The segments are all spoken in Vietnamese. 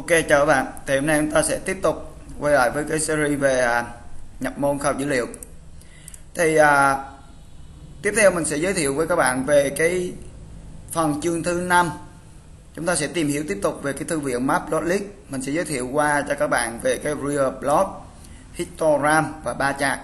Ok chào các bạn, thì hôm nay chúng ta sẽ tiếp tục quay lại với cái series về à, nhập môn khoa học dữ liệu. Thì à, tiếp theo mình sẽ giới thiệu với các bạn về cái phần chương thứ 5. Chúng ta sẽ tìm hiểu tiếp tục về cái thư viện Matplotlib. Mình sẽ giới thiệu qua cho các bạn về cái real histogram và ba chart.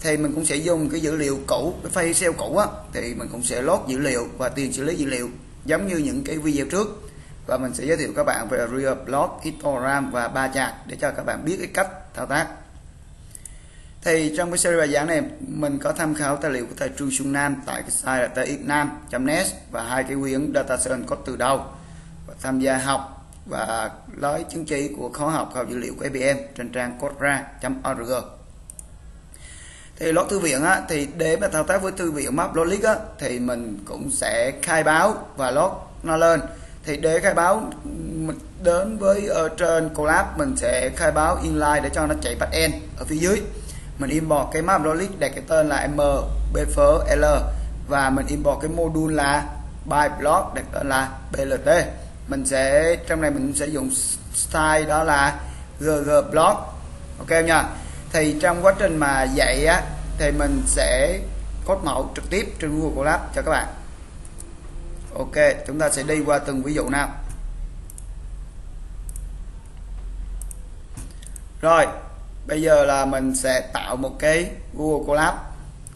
Thì mình cũng sẽ dùng cái dữ liệu cũ, cái file Excel cũ á, thì mình cũng sẽ load dữ liệu và tiền xử lý dữ liệu giống như những cái video trước và mình sẽ giới thiệu các bạn về real block, histogram và ba chart để cho các bạn biết cái cách thao tác. Thì trong cái series bài giảng này mình có tham khảo tài liệu của thầy Trương Xuân Nam tại cái site là txnam.net và hai cái quyển data science có từ đầu. Và tham gia học và lấy chứng chỉ của khóa học khoa dữ liệu của IBM trên trang codera.org thì lót thư viện á, thì để mà thao tác với thư viện map logic á, thì mình cũng sẽ khai báo và lót nó lên thì để khai báo đến với ở trên collab, mình sẽ khai báo inline để cho nó chạy backend ở phía dưới. Mình import cái map logic đặt cái tên là m l và mình import cái module là by block đặt tên là blt mình sẽ, trong này mình sẽ dùng style đó là gg block. Ok nha? Thì trong quá trình mà dạy á, thì mình sẽ code mẫu trực tiếp trên Google Colab cho các bạn ok, chúng ta sẽ đi qua từng ví dụ nào. Rồi, bây giờ là mình sẽ tạo một cái Google Collab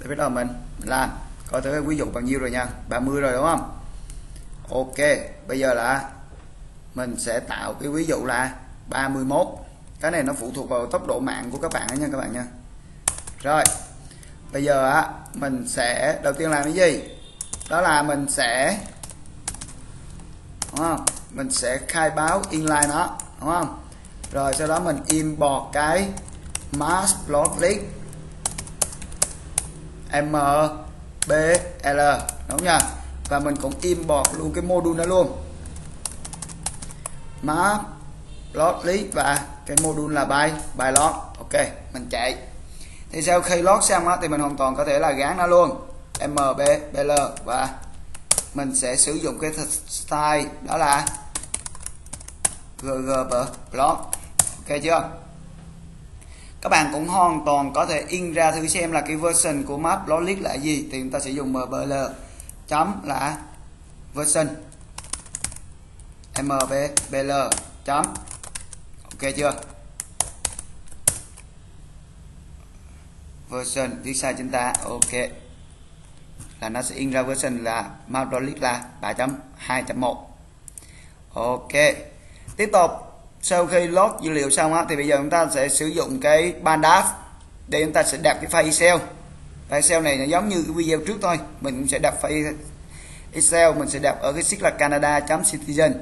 để biết đầu mình làm. Coi thử cái ví dụ bao nhiêu rồi nha. 30 rồi, đúng không? Ok, bây giờ là mình sẽ tạo cái ví dụ là 31 cái này nó phụ thuộc vào tốc độ mạng của các bạn nha, các bạn nha. Rồi, bây giờ á, mình sẽ, đầu tiên làm cái gì? Đó là mình sẽ đúng không? Mình sẽ khai báo inline nó, đúng không? Rồi sau đó mình import cái matplotlib mbl đúng nha? Và mình cũng import luôn cái module đó luôn. Matplotlib và cái module là by by log. Ok, mình chạy. Thì sau khi log xong á, thì mình hoàn toàn có thể là gán nó luôn. Mbl và mình sẽ sử dụng cái style, đó là gg block. Ok chưa? Các bạn cũng hoàn toàn có thể in ra thử xem là cái version của map logic là gì. Thì chúng ta sẽ dùng mbl chấm là version. Mbl chấm. Ok chưa? Version viết sai chúng ta. Ok là nó sẽ in ra version là Maudolit là 3.2.1 Ok. Tiếp tục. Sau khi load dữ liệu xong á, thì bây giờ chúng ta sẽ sử dụng cái pandas để chúng ta sẽ đặt cái file Excel. File Excel này nó giống như cái video trước thôi. Mình cũng sẽ đặt file Excel mình sẽ đặt ở cái sheet là canada.citizen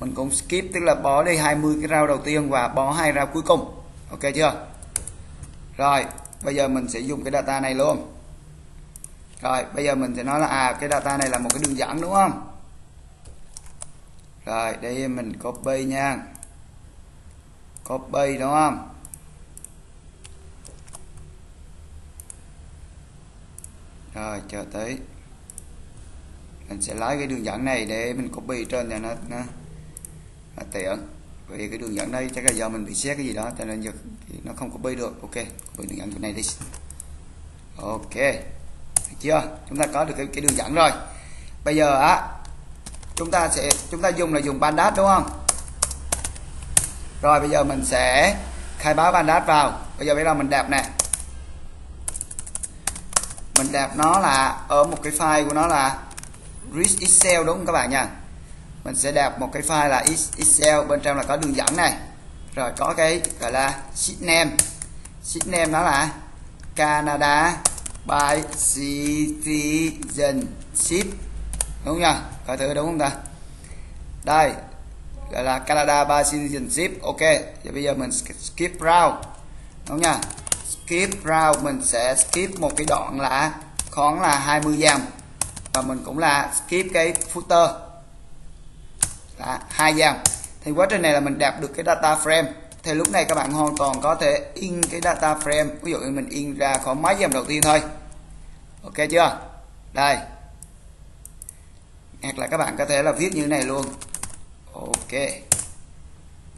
mình cũng skip tức là bỏ đi 20 cái rau đầu tiên và bỏ hai rau cuối cùng. Ok chưa? Rồi bây giờ mình sẽ dùng cái data này luôn rồi bây giờ mình sẽ nói là à cái data này là một cái đường dẫn đúng không? Rồi đây mình copy nha. Copy đúng không? Rồi chờ tới mình sẽ lấy cái đường dẫn này để mình copy trên cho nó, nó, nó tiện. Vì cái đường dẫn đây chắc là do mình bị xét cái gì đó cho nên giờ nó không copy được. Ok copy đường dẫn cái này đi. Ok chưa? Chúng ta có được cái, cái đường dẫn rồi. Bây giờ á chúng ta sẽ chúng ta dùng là dùng pandas đúng không? Rồi bây giờ mình sẽ khai báo pandas vào. Bây giờ bây giờ mình đẹp nè. Mình đẹp nó là ở một cái file của nó là rich excel đúng không các bạn nha? Mình sẽ đẹp một cái file là excel bên trong là có đường dẫn này. Rồi có cái gọi là sheet name. Sheet name đó là Canada by citizenship đúng không coi thử đúng không ta? Đây, gọi là Canada by citizenship ok giờ bây giờ mình skip round. Đúng nha skip round, mình sẽ skip một cái đoạn là khoảng là 20 dòng và mình cũng là skip cái footer. Là hai dòng thì quá trình này là mình đạt được cái data frame. Thì lúc này các bạn hoàn toàn có thể in cái data frame. Ví dụ như mình in ra khoảng mấy dòng đầu tiên thôi ok chưa? Đây. Hoặc là các bạn có thể là viết như này luôn. Ok.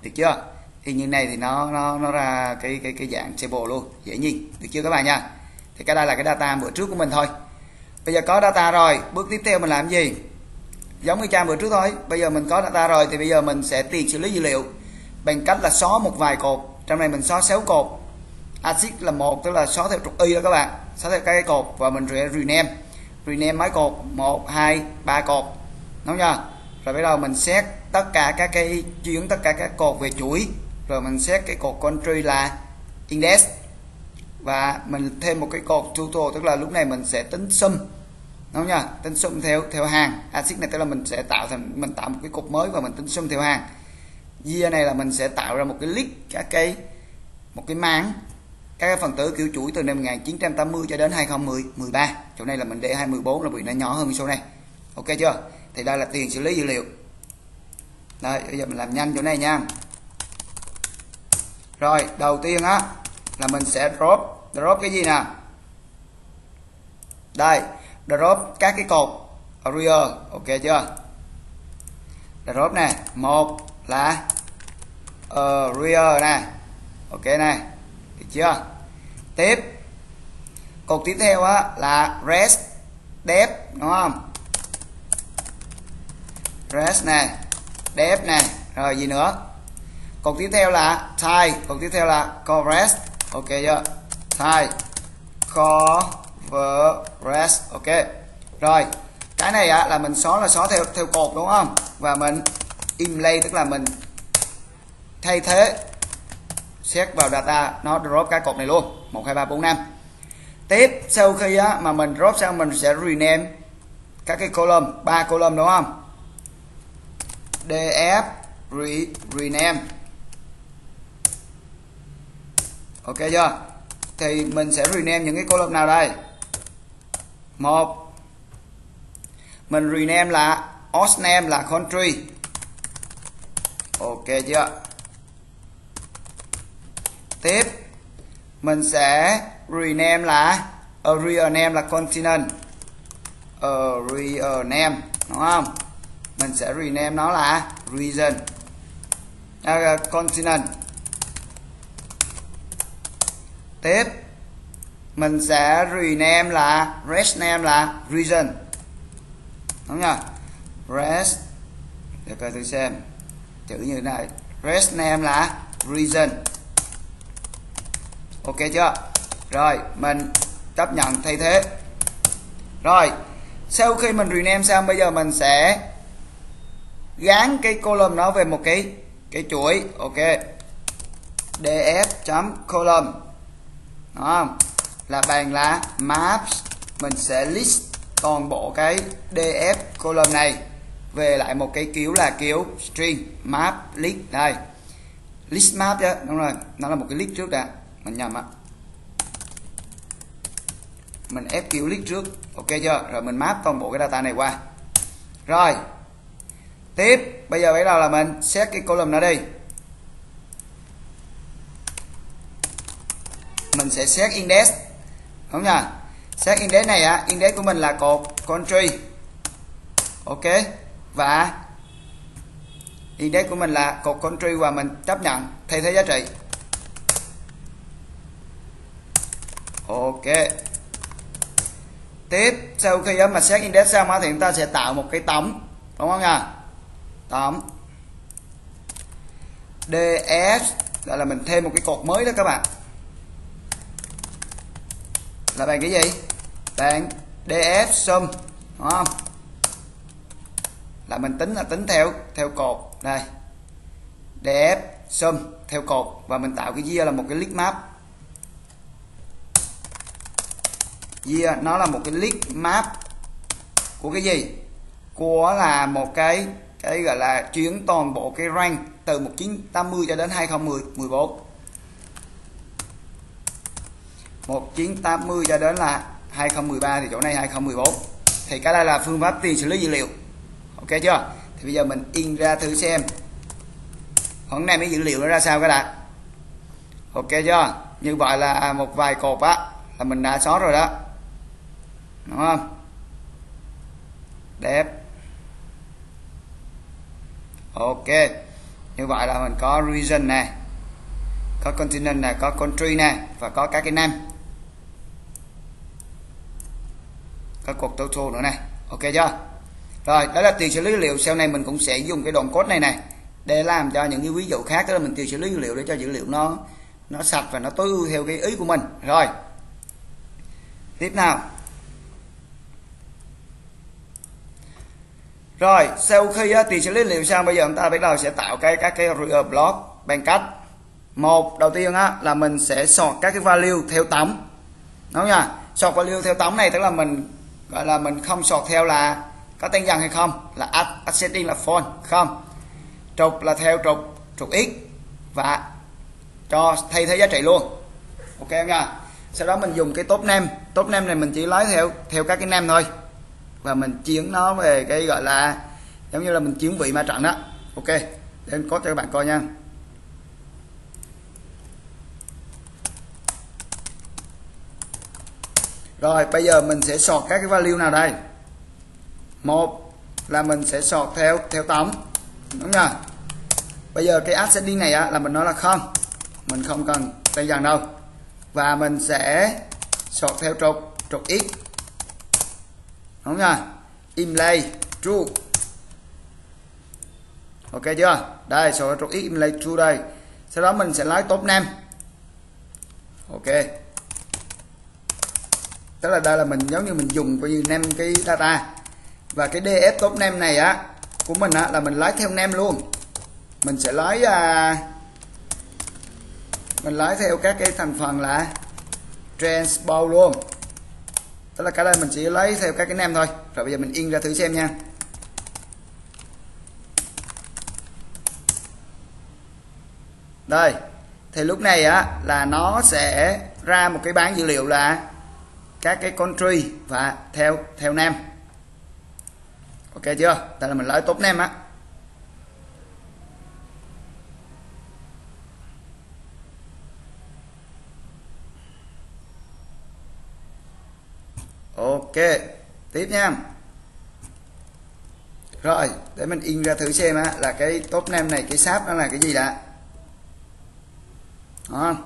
Được chưa? Thì như này thì nó nó nó ra cái cái cái dạng table luôn. Dễ nhìn. Được chưa các bạn nha? Thì cái đây là cái data bữa trước của mình thôi. Bây giờ có data rồi. Bước tiếp theo mình làm gì? Giống như trang bữa trước thôi. Bây giờ mình có data rồi thì bây giờ mình sẽ tiền xử lý dữ liệu bằng cách là xóa một vài cột. Trong này mình xóa 6 cột axit là một tức là xóa theo trục y đó các bạn. Xóa theo cái cột và mình sẽ rename. Rename mấy cột. Một hai ba cột. Đúng chưa? Rồi bắt đầu mình xét tất cả các cái chuyển tất cả các cột về chuỗi. Rồi mình xét cái cột country là index. Và mình thêm một cái cột total tức là lúc này mình sẽ tính sum. Đúng nha, tính sum theo theo hàng. Axit này tức là mình sẽ tạo thành mình tạo một cái cột mới và mình tính sum theo hàng. Year này là mình sẽ tạo ra một cái list các cái một cái mảng các phần tử kiểu chuỗi từ năm 1980 cho đến 2010 13 chỗ này là mình để 2014 là vì nó nhỏ hơn số này. Ok chưa? Thì đây là tiền xử lý dữ liệu. Đây, bây giờ mình làm nhanh chỗ này nha. Rồi, đầu tiên á, là mình sẽ drop. Drop cái gì nè? Đây, drop các cái cột rear ok chưa? Drop nè. Một là ờ, rear nè. Ok này được chưa? Tiếp. Cột tiếp theo á là rest depth đúng không? Rest này depth này rồi gì nữa? Cột tiếp theo là type cột tiếp theo là cover ok chưa? Type cover ok. Rồi cái này á, là mình xóa là xóa theo theo cột đúng không? Và mình inlay tức là mình thay thế xét vào data nó drop cái cột này luôn. 1 2 3 4 5 tiếp sau khi á, mà mình drop xong mình sẽ rename các cái column ba column đúng không? Df re, rename. Ok chưa? Thì mình sẽ rename những cái column nào đây? Một. Mình rename là host name là country. Ok chưa? Tiếp. Mình sẽ rename là a rename là continent. A rename đúng không? Mình sẽ rename nó là region. À, continent. Tiếp. Mình sẽ rename là rest name là region. Đúng không? Rest. Để coi tôi xem. Chữ như thế này. Rest name là region ok chưa? Rồi, mình chấp nhận thay thế. Rồi, sau khi mình rename xong, bây giờ mình sẽ gán cái column nó về một cái cái chuỗi. Ok. Df chấm column. Đó là bàn là maps. Mình sẽ list toàn bộ cái df column này về lại một cái kiểu là kiểu string, map, list. Đây. List map chứ? Đúng rồi. Nó là một cái list trước đã mình nhầm á. Mình ép kiểu list trước. Ok chưa? Rồi mình map toàn bộ cái data này qua. Rồi. Tiếp. Bây giờ bắt đầu là mình xét cái column nó đi. Mình sẽ xét index. Đúng nha. Xét index này á, index của mình là cột, country. Ok. Và index của mình là cột, country và mình chấp nhận. Thay thế giá trị. Ok. Tiếp, sau khi mà xét index xong thì chúng ta sẽ tạo một cái tổng, đúng không nha? Tổng. Ds gọi là mình thêm một cái cột mới đó các bạn. Là bằng cái gì? Bằng DF sum, đúng không? Là mình tính là tính theo theo cột. Đây. Df sum, theo cột. Và mình tạo cái year là một cái list map. Year à, nó là một cái list map của cái gì? Của là một cái cái gọi là chuyển toàn bộ cái rank từ 1980 cho đến 2010 14 1980 cho đến là 2013 thì chỗ này 2014 thì cái đây là phương pháp tiền xử lý dữ liệu. Ok chưa? Thì bây giờ mình in ra thử xem. Khoảng này mấy dữ liệu nó ra sao cái đã, ok chưa? Như vậy là một vài cột á là mình đã xóa rồi đó đúng không? Đẹp. Ok. Như vậy là mình có region nè, có continent nè, có country nè, và có các cái name. Có cuộc total nữa nè. Ok chưa? Rồi, đó là tiền xử lý dữ liệu. Sau này mình cũng sẽ dùng cái đoạn code này này để làm cho những cái ví dụ khác. Đó là mình tiền xử lý dữ liệu để cho dữ liệu nó nó sạch và nó tối ưu theo cái ý của mình. Rồi. Tiếp nào. Rồi sau khi á, thì xử lý liệu xong bây giờ chúng ta bắt đầu sẽ tạo cái các cái block bằng cách một đầu tiên á là mình sẽ sort các cái value theo tấm đúng nha, sort value theo tấm này tức là mình gọi là mình không sort theo là có tên dần hay không là ascending là phone không. Trục là theo trục trục x và cho thay thế giá trị luôn. Ok không nha? Sau đó mình dùng cái top name. Top name này mình chỉ lấy theo theo các cái name thôi và mình chiến nó về cái gọi là giống như là mình chiến vị ma trận đó. Ok để có cho các bạn coi nha. Rồi bây giờ mình sẽ sort các cái value nào đây? Một là mình sẽ sort theo theo tổng. Đúng không bây giờ cái ascending này á, là mình nói là không. Mình không cần tay dần đâu. Và mình sẽ sort theo trục trục x đúng không inlay true ok chưa? Đây số trục x inlay true đây. Sau đó mình sẽ lấy top nam ok. Tức là đây là mình giống như mình dùng coi như nem cái data. Và cái df top nem này á của mình á là mình lấy theo nem luôn. Mình sẽ lấy à, mình lấy theo các cái thành phần là transpose luôn tức là cái đây mình chỉ lấy theo các cái nem thôi. Rồi bây giờ mình in ra thử xem nha. Đây. Thì lúc này á, là nó sẽ ra một cái bán dữ liệu là các cái country và theo theo nam ok chưa? Đây là mình lấy top nam á. Ok tiếp nha. Rồi để mình in ra thử xem á là cái top nam này cái sáp nó là cái gì đã? Đó.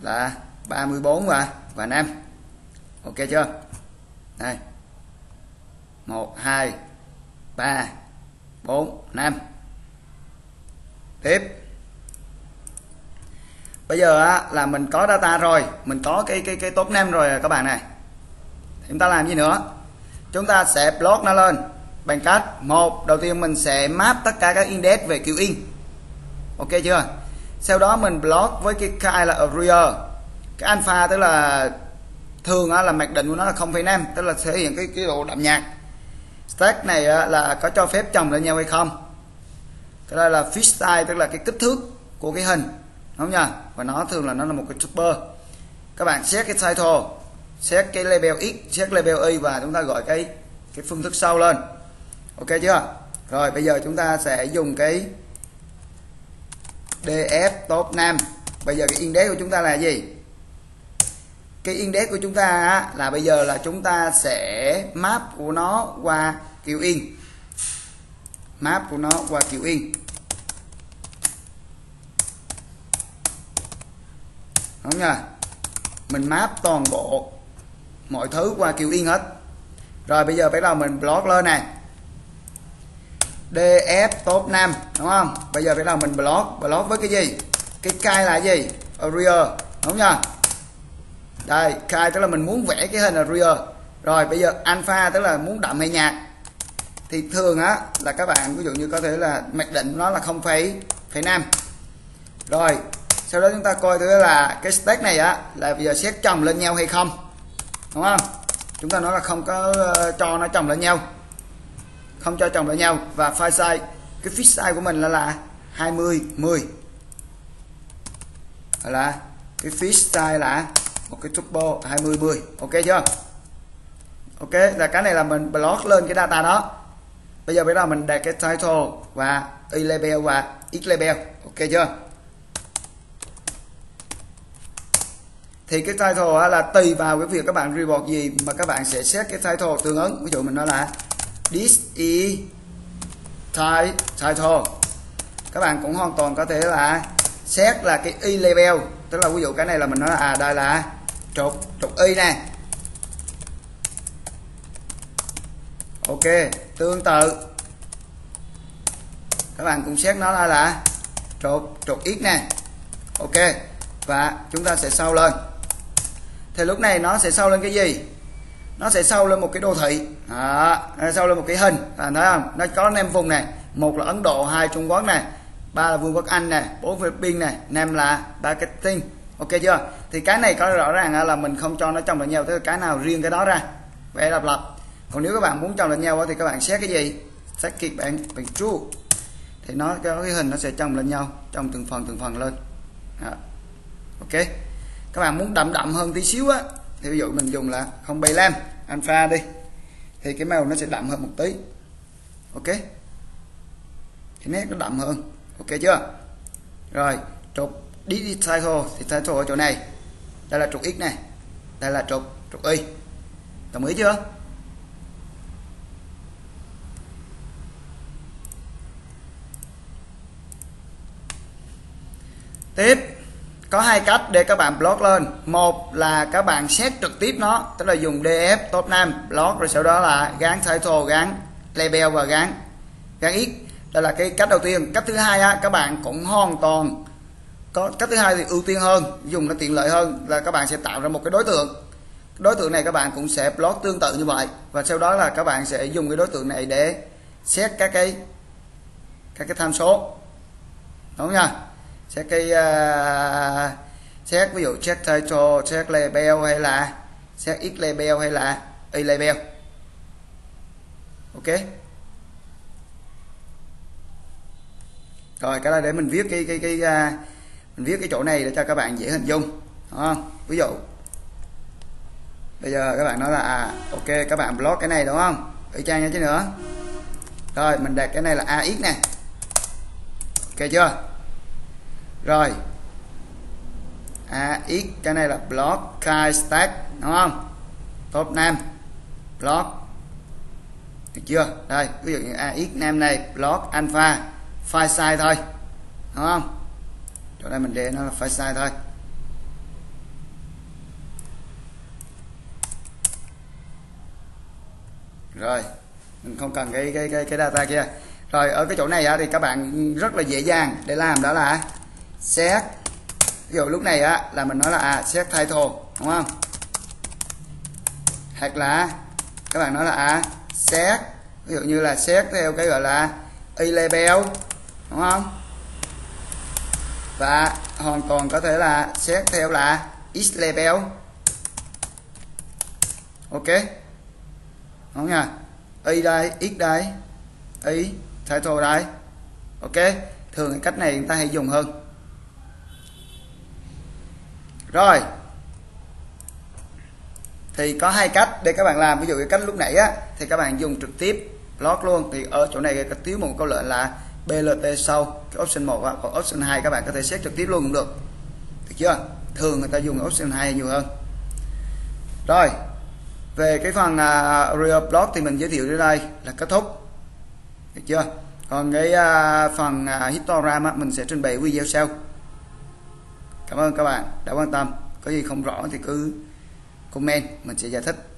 Là 34 và và 5 ok chưa? Đây. Một hai ba bốn năm tiếp. Bây giờ á, là mình có data rồi mình có cái cái cái top năm rồi à, các bạn này chúng ta làm gì nữa? Chúng ta sẽ plot nó lên. Bằng cách một đầu tiên mình sẽ map tất cả các index về kiểu in. Ok chưa? Sau đó mình plot với cái chi là area cái alpha tức là thường là mặc định của nó là 0,5 tức là thể hiện cái cái độ đậm nhạt stack này là có cho phép chồng lên nhau hay không? Cái đây là fish size tức là cái kích thước của cái hình. Đúng không nhỉ? Và nó thường là nó là một cái super các bạn xét cái title xét cái label x, xét label y và chúng ta gọi cái cái phương thức sau lên. Ok chưa? Rồi, bây giờ chúng ta sẽ dùng cái df top nam. Bây giờ cái index của chúng ta là gì? Cái index của chúng ta là bây giờ là chúng ta sẽ map của nó qua kiểu in. Map của nó qua kiểu in. Đúng nha mình map toàn bộ mọi thứ qua kiểu in hết. Rồi bây giờ bắt đầu mình block lên này df top 5 đúng không? Bây giờ bắt đầu mình block. Block với cái gì? Cái cai là gì? Area đúng không đây khai tức là mình muốn vẽ cái hình là rồi bây giờ alpha tức là muốn đậm hay nhạt. Thì thường á, là các bạn, ví dụ như có thể là mặc định nó là không phải phải năm. Rồi, sau đó chúng ta coi thử là cái stack này á, là bây giờ xét chồng lên nhau hay không? Đúng không? Chúng ta nói là không có ờ, cho nó chồng lại nhau. Không cho chồng lại nhau. Và file size, cái fix size của mình là là 20 10 là cái fix size là một cái turbo 20 10 ok chưa? Ok, là cái này là mình block lên cái data đó. Bây giờ bây giờ mình đặt cái title và y label và x label ok chưa? Thì cái title là tùy vào cái việc các bạn report gì mà các bạn sẽ xét cái title tương ứng. Ví dụ mình nói là, this is title. Các bạn cũng hoàn toàn có thể là xét là cái y level tức là ví dụ cái này là mình nói là à đây là trục trục y nè. Ok, tương tự. Các bạn cũng xét nó là là trục trục x nè. Ok, và chúng ta sẽ sau lên thì lúc này nó sẽ sâu lên cái gì? Nó sẽ sâu lên một cái đô thị. À nó sâu lên một cái hình. À, thấy không? Nó có năm vùng này một là ấn độ hai trung quốc này ba là vương quốc anh này bốn philippines này năm là marketing ok chưa? Thì cái này có rõ ràng là mình không cho nó chồng lại nhau. Tới cái nào riêng cái đó ra. Vẽ độc lập. Còn nếu các bạn muốn chồng lại nhau thì các bạn xét cái gì? Xét kịch bản bằng true. Thì nó cái hình nó sẽ chồng lên nhau trong từng phần từng phần lên. À ok? Các bạn muốn đậm đậm hơn tí xíu á, thì ví dụ mình dùng là không bay lam, alpha đi, thì cái màu nó sẽ đậm hơn một tí. Ok? Thì nét nó đậm hơn. Ok chưa? Rồi, trục digital thì title ở chỗ này. Đây là trục x này. Đây là trục trục y. Đồng ý chưa? Tiếp có hai cách để các bạn block lên. Một là các bạn xét trực tiếp nó, tức là dùng df top nam block, rồi sau đó là gắn title gắn label và gắn gắn x. Đây là cái cách đầu tiên. Cách thứ hai á, các bạn cũng hoàn toàn có, cách thứ hai thì ưu tiên hơn, dùng nó tiện lợi hơn là các bạn sẽ tạo ra một cái đối tượng. Đối tượng này các bạn cũng sẽ block tương tự như vậy và sau đó là các bạn sẽ dùng cái đối tượng này để xét các cái các cái tham số. Đúng không nha? Xét cái uh, xét ví dụ check title check label hay là xét x label hay là y label. Ok? Rồi cái là để mình viết cái cái cái uh, mình viết cái chỗ này để cho các bạn dễ hình dung đúng không? Ví dụ bây giờ các bạn nói là à ok các bạn block cái này đúng không? Y chang nha chứ nữa. Rồi mình đặt cái này là ax nè. Ok chưa? Rồi. Ax cái này là block kai stack, đúng không? Top nam block. Được chưa? Đây, ví dụ như ax nam này, block alpha file size thôi, đúng không? Chỗ này mình để nó là file size thôi. Rồi, mình không cần cái cái cái cái data kia. Rồi, ở cái chỗ này thì các bạn rất là dễ dàng để làm đó là set ví dụ lúc này á, là mình nói là à set title đúng không? Hoặc là, các bạn nói là à set ví dụ như là set theo cái gọi là y label đúng không? Và hoàn toàn có thể là set theo là x label ok? Đúng nha. Y đây, x đây, y title đây. Ok? Thường cái cách này người ta hay dùng hơn rồi. Thì có hai cách để các bạn làm. Ví dụ cái cách lúc nãy á thì các bạn dùng trực tiếp lót luôn. Thì ở chỗ này có thiếu một câu lệnh là BLT sau cái option 1 á, còn option 2 các bạn có thể xét trực tiếp luôn cũng được. Được chưa? Thường người ta dùng option 2 nhiều hơn. Rồi. Về cái phần uh, real block thì mình giới thiệu đến đây là kết thúc. Được chưa? Còn cái uh, phần uh, histogram á, mình sẽ trình bày video sau cảm ơn các bạn đã quan tâm. Có gì không rõ thì cứ comment, mình sẽ giải thích.